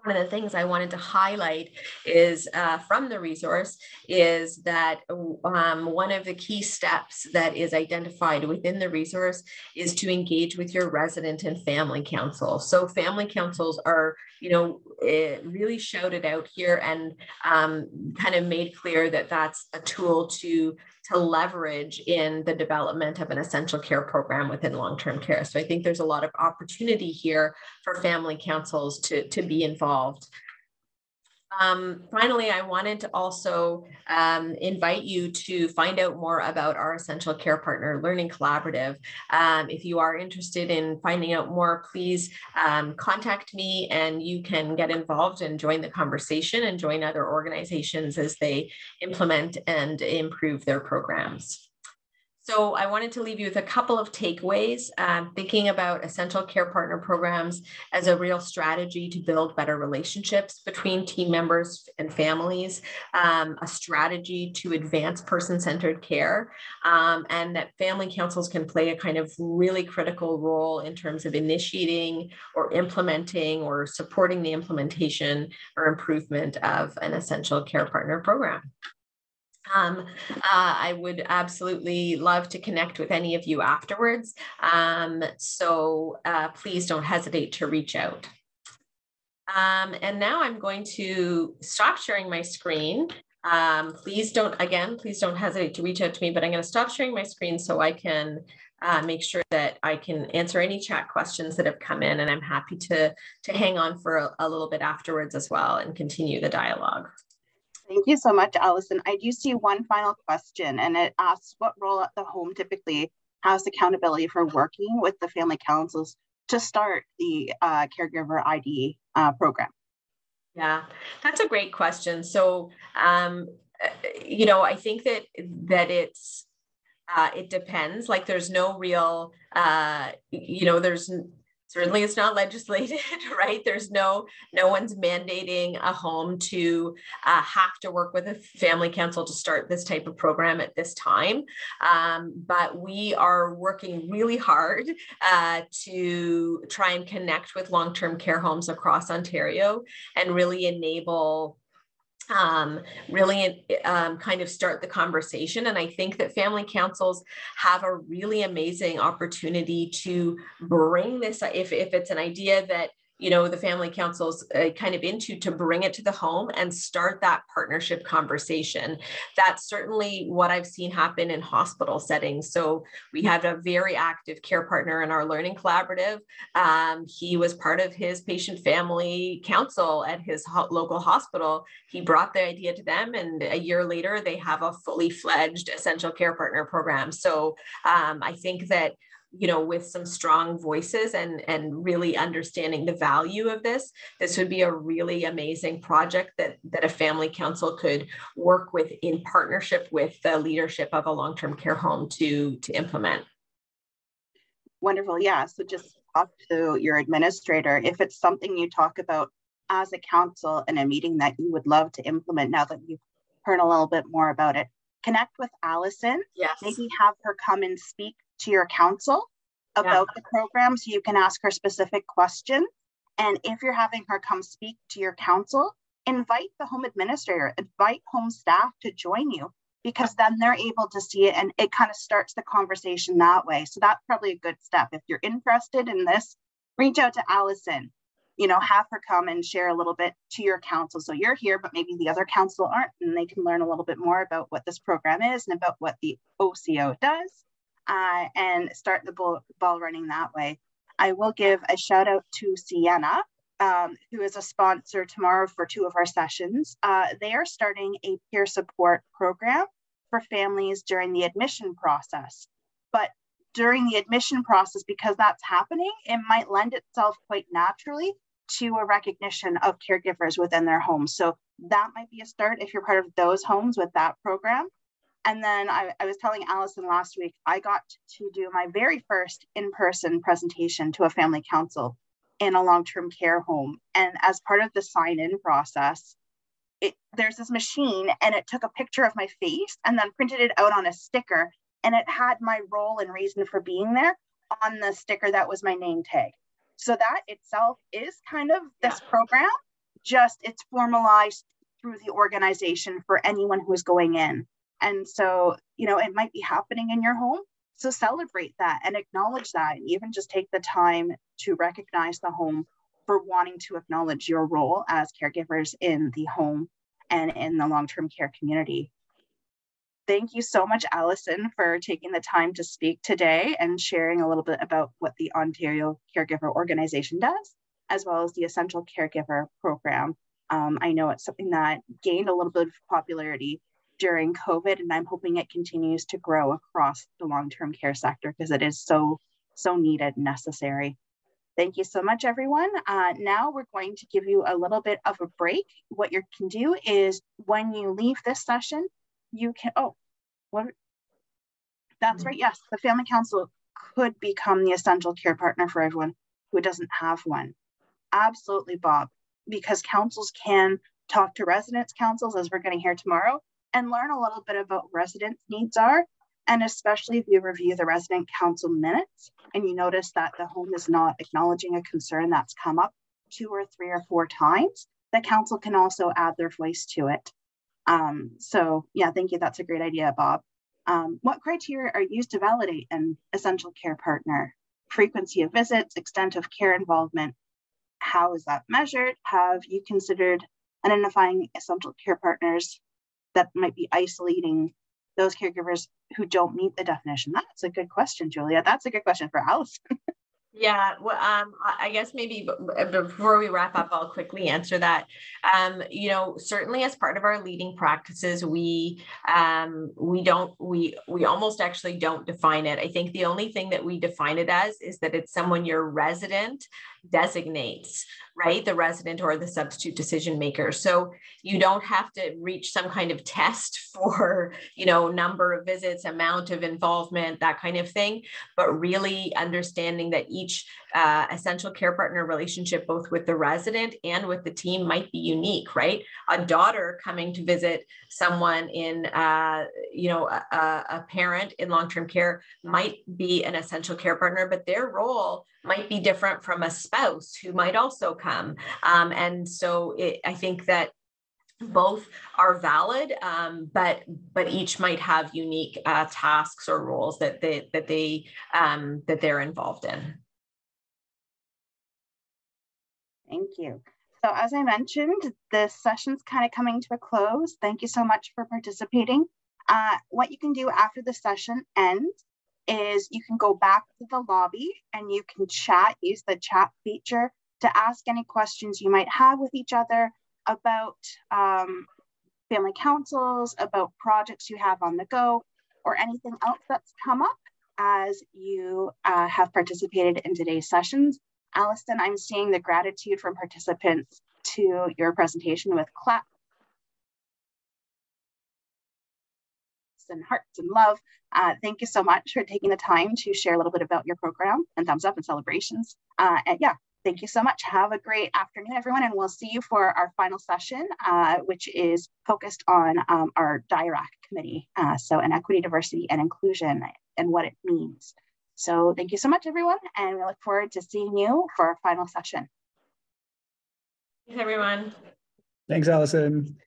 S2: one of the things I wanted to highlight is uh, from the resource is that um, one of the key steps that is identified within the resource is to engage with your resident and family council. So family councils are, you know, eh, really shouted out here and um, kind of made clear that that's a tool to to leverage in the development of an essential care program within long-term care. So I think there's a lot of opportunity here for family councils to, to be involved. Um, finally, I wanted to also um, invite you to find out more about our Essential Care Partner Learning Collaborative. Um, if you are interested in finding out more, please um, contact me and you can get involved and join the conversation and join other organizations as they implement and improve their programs. So I wanted to leave you with a couple of takeaways, um, thinking about essential care partner programs as a real strategy to build better relationships between team members and families, um, a strategy to advance person-centered care, um, and that family councils can play a kind of really critical role in terms of initiating or implementing or supporting the implementation or improvement of an essential care partner program. Um, uh, I would absolutely love to connect with any of you afterwards. Um, so uh, please don't hesitate to reach out. Um, and now I'm going to stop sharing my screen. Um, please don't, again, please don't hesitate to reach out to me, but I'm going to stop sharing my screen so I can uh, make sure that I can answer any chat questions that have come in. And I'm happy to, to hang on for a, a little bit afterwards as well and continue the dialogue.
S1: Thank you so much, Alison. I do see one final question, and it asks what role at the home typically has accountability for working with the family councils to start the uh, caregiver ID uh, program?
S2: Yeah, that's a great question. So, um, you know, I think that that it's uh, it depends. Like, there's no real, uh, you know, there's certainly it's not legislated right? There's no no one's mandating a home to uh, have to work with a family council to start this type of program at this time. Um, but we are working really hard uh, to try and connect with long-term care homes across ontario and really enable um, really um, kind of start the conversation. And I think that family councils have a really amazing opportunity to bring this, if, if it's an idea that you know the family council's uh, kind of into to bring it to the home and start that partnership conversation. That's certainly what i've seen happen in hospital settings. So we have a very active care partner in our learning collaborative. Um, he was part of his patient family council at his ho- local hospital. He brought the idea to them and a year later they have a fully fledged essential care partner program. So um, i think that you know with some strong voices and and really understanding the value of this this would be a really amazing project that that a family council could work with in partnership with the leadership of a long-term care home to to implement.
S1: Wonderful. Yeah. So just talk to your administrator if it's something you talk about as a council in a meeting that you would love to implement now that you've heard a little bit more about it connect with alison.
S2: Yes.
S1: Maybe have her come and speak to your council about yeah. the program so you can ask her specific questions. And if you're having her come speak to your council, invite the home administrator, invite home staff to join you because then they're able to see it and it kind of starts the conversation that way. So that's probably a good step. If you're interested in this, reach out to Alison. You know, have her come and share a little bit to your council. So you're here, but maybe the other council aren't, and they can learn a little bit more about what this program is and about what the OCO does uh, and start the ball, ball running that way. I will give a shout out to Sienna, um, who is a sponsor tomorrow for two of our sessions. Uh, they are starting a peer support program for families during the admission process. But during the admission process, because that's happening, it might lend itself quite naturally to a recognition of caregivers within their homes. So that might be a start if you're part of those homes with that program. And then I, I, was telling Alison last week, I got to do my very first in person presentation to a family council in a long term care home. And as part of the sign in process, it, there's this machine and it took a picture of my face and then printed it out on a sticker. And it had my role and reason for being there on the sticker that was my name tag. So that itself is kind of this program just it's formalized through the organization for anyone who is going in. And so, you know, it might be happening in your home. So celebrate that and acknowledge that, and even just take the time to recognize the home for wanting to acknowledge your role as caregivers in the home and in the long term care community. Thank you so much, Alison, for taking the time to speak today and sharing a little bit about what the Ontario Caregiver Organization does, as well as the Essential Caregiver Program. Um, I know it's something that gained a little bit of popularity during COVID, and I'm hoping it continues to grow across the long term care sector because it is so, so needed and necessary. Thank you so much, everyone. Uh, now we're going to give you a little bit of a break. What you can do is when you leave this session, you can, oh, what? That's right, yes, the Family Council could become the essential care partner for everyone who doesn't have one. Absolutely, Bob, because councils can talk to residents councils as we're going to hear tomorrow and learn a little bit about residents' needs are and especially if you review the resident council minutes and you notice that the home is not acknowledging a concern that's come up two or three or four times, the council can also add their voice to it. Um, so yeah, thank you. That's a great idea, Bob. Um, what criteria are used to validate an essential care partner? Frequency of visits, extent of care involvement. How is that measured? Have you considered identifying essential care partners that might be isolating those caregivers who don't meet the definition? That's a good question, Julia. That's a good question for Alison.
S2: Yeah, well, um, I guess maybe before we wrap up, I'll quickly answer that. Um, you know, certainly as part of our leading practices, we um, we don't we we almost actually don't define it. I think the only thing that we define it as is that it's someone your resident designates right? The resident or the substitute decision maker. So you don't have to reach some kind of test for you know number of visits amount of involvement that kind of thing. But really understanding that each uh, essential care partner relationship both with the resident and with the team might be unique right? A daughter coming to visit someone in uh, you know a, a parent in long-term care might be an essential care partner but their role might be different from a spouse who might also come. Um, and so it, I think that both are valid, um, but but each might have unique uh, tasks or roles that they that they um, that they're involved in.
S1: Thank you. So as I mentioned, the session's kind of coming to a close. Thank you so much for participating. Uh, what you can do after the session ends is you can go back to the lobby and you can chat, use the chat feature to ask any questions you might have with each other about um, family councils, about projects you have on the go, or anything else that's come up as you uh, have participated in today's sessions. Alison, I'm seeing the gratitude from participants to your presentation with clap and hearts and love. Uh, thank you so much for taking the time to share a little bit about your program and thumbs up and celebrations. Uh, and yeah, thank you so much. Have a great afternoon, everyone, and we'll see you for our final session, uh, which is focused on um, our DIRAC committee, uh, so inequity, diversity, and inclusion and what it means. So thank you so much, everyone, and we look forward to seeing you for our final session.
S2: Thanks, everyone.
S3: Thanks, Alison.